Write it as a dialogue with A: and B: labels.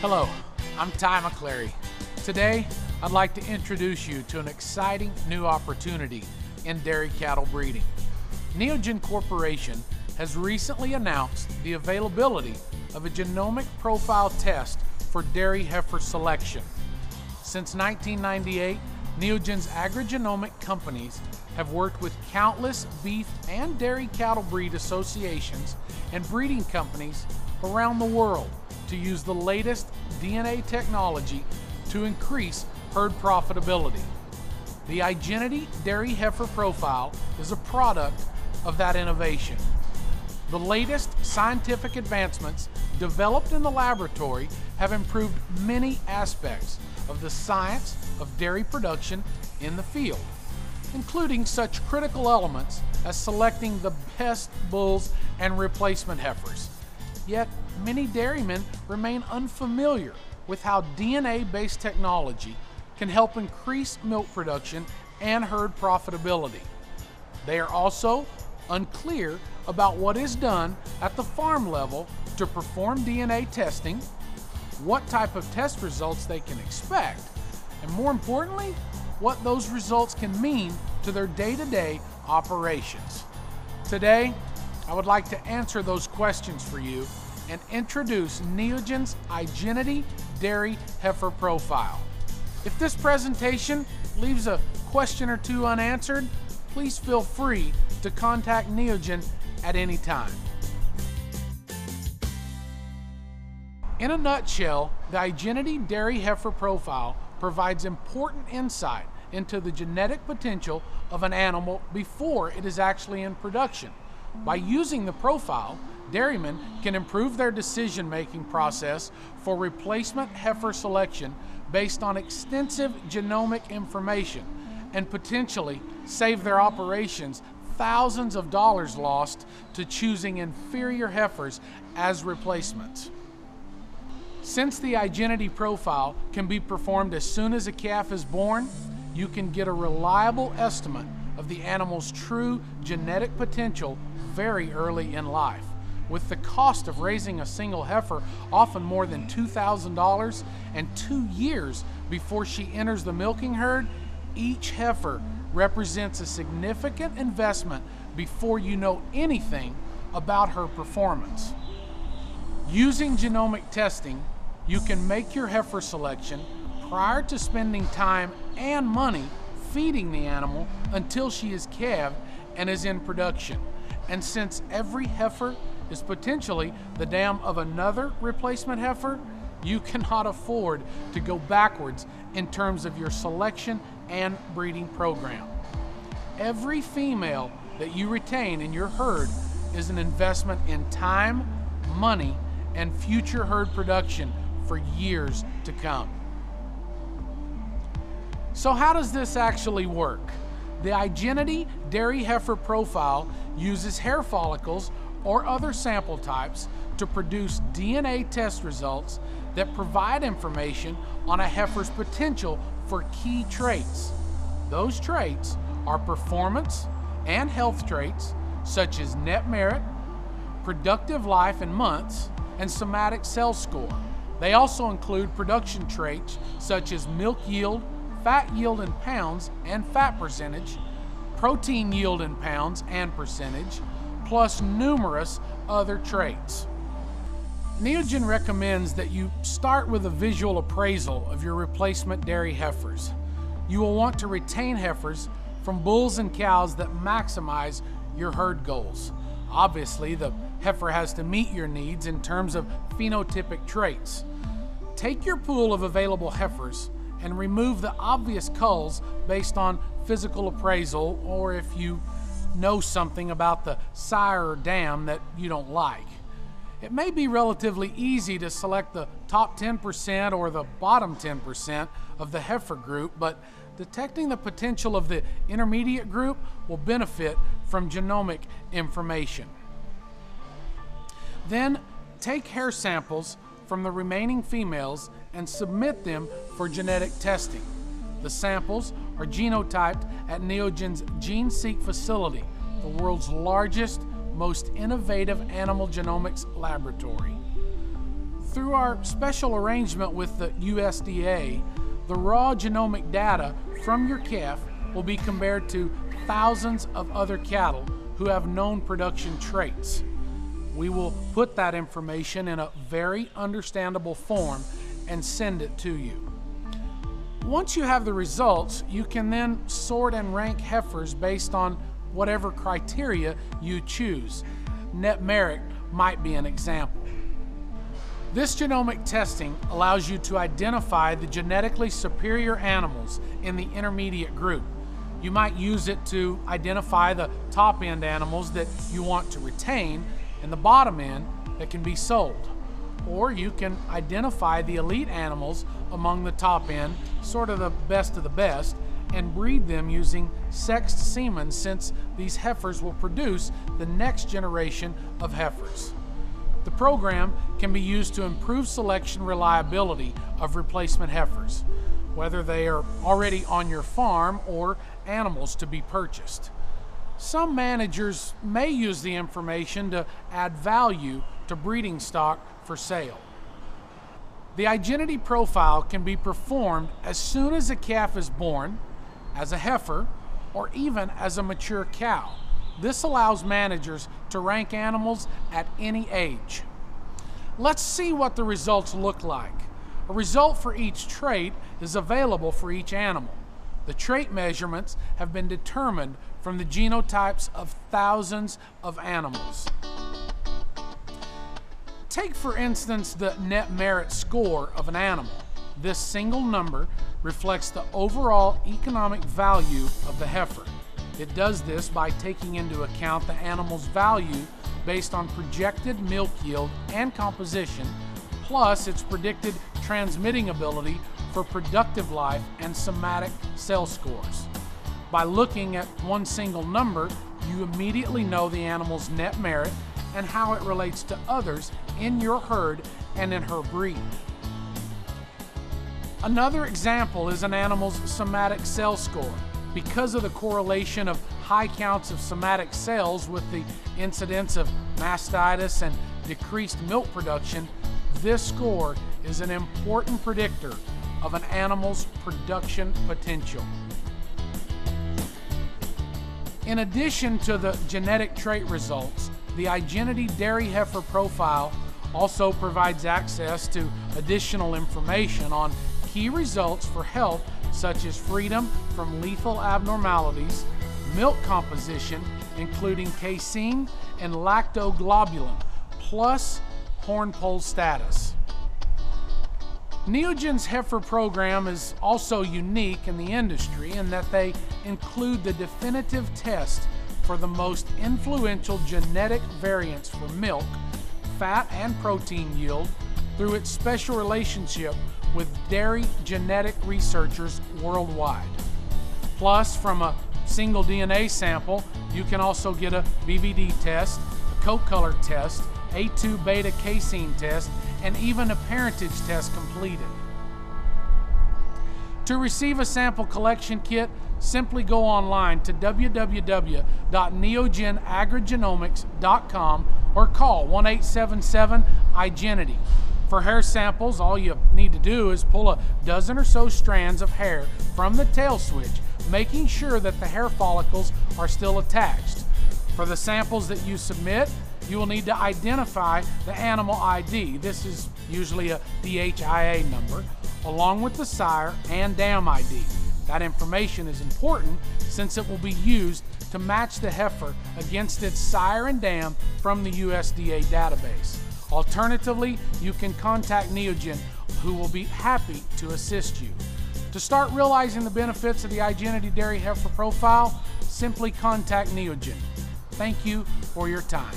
A: Hello, I'm Ty McClary. Today, I'd like to introduce you to an exciting new opportunity in dairy cattle breeding. Neogen Corporation has recently announced the availability of a genomic profile test for dairy heifer selection. Since 1998, Neogen's agrogenomic companies have worked with countless beef and dairy cattle breed associations and breeding companies around the world to use the latest DNA technology to increase herd profitability. The Igenity Dairy Heifer Profile is a product of that innovation. The latest scientific advancements developed in the laboratory have improved many aspects of the science of dairy production in the field, including such critical elements as selecting the best bulls and replacement heifers. Yet, many dairymen remain unfamiliar with how DNA based technology can help increase milk production and herd profitability. They are also unclear about what is done at the farm level to perform DNA testing, what type of test results they can expect, and more importantly, what those results can mean to their day to day operations. Today, I would like to answer those questions for you and introduce Neogen's Igenity Dairy Heifer Profile. If this presentation leaves a question or two unanswered, please feel free to contact Neogen at any time. In a nutshell, the Igenity Dairy Heifer Profile provides important insight into the genetic potential of an animal before it is actually in production. By using the profile, dairymen can improve their decision making process for replacement heifer selection based on extensive genomic information and potentially save their operations thousands of dollars lost to choosing inferior heifers as replacements. Since the Igenity profile can be performed as soon as a calf is born, you can get a reliable estimate of the animal's true genetic potential very early in life. With the cost of raising a single heifer often more than $2,000 and two years before she enters the milking herd, each heifer represents a significant investment before you know anything about her performance. Using genomic testing, you can make your heifer selection prior to spending time and money feeding the animal until she is calved and is in production. And since every heifer is potentially the dam of another replacement heifer, you cannot afford to go backwards in terms of your selection and breeding program. Every female that you retain in your herd is an investment in time, money, and future herd production for years to come. So, how does this actually work? The Igenity Dairy Heifer Profile uses hair follicles or other sample types to produce DNA test results that provide information on a heifer's potential for key traits. Those traits are performance and health traits such as net merit, productive life in months, and somatic cell score. They also include production traits such as milk yield, fat yield in pounds and fat percentage, protein yield in pounds and percentage, plus numerous other traits. Neogen recommends that you start with a visual appraisal of your replacement dairy heifers. You will want to retain heifers from bulls and cows that maximize your herd goals. Obviously, the heifer has to meet your needs in terms of phenotypic traits. Take your pool of available heifers and remove the obvious culls based on physical appraisal or if you know something about the sire or dam that you don't like. It may be relatively easy to select the top 10% or the bottom 10% of the heifer group, but detecting the potential of the intermediate group will benefit from genomic information. Then take hair samples from the remaining females and submit them for genetic testing. The samples are genotyped at Neogen's GeneSeek facility, the world's largest, most innovative animal genomics laboratory. Through our special arrangement with the USDA, the raw genomic data from your calf will be compared to thousands of other cattle who have known production traits. We will put that information in a very understandable form and send it to you. Once you have the results, you can then sort and rank heifers based on whatever criteria you choose. Net merit might be an example. This genomic testing allows you to identify the genetically superior animals in the intermediate group. You might use it to identify the top end animals that you want to retain and the bottom end that can be sold. Or you can identify the elite animals among the top end, sort of the best of the best, and breed them using sexed semen since these heifers will produce the next generation of heifers. The program can be used to improve selection reliability of replacement heifers, whether they are already on your farm or animals to be purchased. Some managers may use the information to add value to breeding stock for sale. The Igenity profile can be performed as soon as a calf is born, as a heifer, or even as a mature cow. This allows managers to rank animals at any age. Let's see what the results look like. A result for each trait is available for each animal. The trait measurements have been determined from the genotypes of thousands of animals. Take, for instance, the net merit score of an animal. This single number reflects the overall economic value of the heifer. It does this by taking into account the animal's value based on projected milk yield and composition, plus its predicted transmitting ability for productive life and somatic cell scores. By looking at one single number, you immediately know the animal's net merit and how it relates to others in your herd and in her breed. Another example is an animal's somatic cell score. Because of the correlation of high counts of somatic cells with the incidence of mastitis and decreased milk production, this score is an important predictor of an animal's production potential. In addition to the genetic trait results, the Igenity Dairy Heifer Profile also provides access to additional information on key results for health such as freedom from lethal abnormalities, milk composition, including casein and lactoglobulin, plus horn poll status. Neogen's heifer program is also unique in the industry in that they include the definitive test for the most influential genetic variants for milk, fat, and protein yield through its special relationship with dairy genetic researchers worldwide. Plus, from a single DNA sample, you can also get a BVD test, a coat color test, A2 beta casein test, and even a parentage test completed. To receive a sample collection kit, simply go online to www.neogenagrogenomics.com or call 1 877 Igenity. For hair samples, all you need to do is pull a dozen or so strands of hair from the tail switch, making sure that the hair follicles are still attached. For the samples that you submit, you will need to identify the animal ID. This is usually a DHIA number along with the sire and dam ID. That information is important since it will be used to match the heifer against its sire and dam from the USDA database. Alternatively, you can contact Neogen, who will be happy to assist you. To start realizing the benefits of the Igenity Dairy Heifer Profile, simply contact Neogen. Thank you for your time.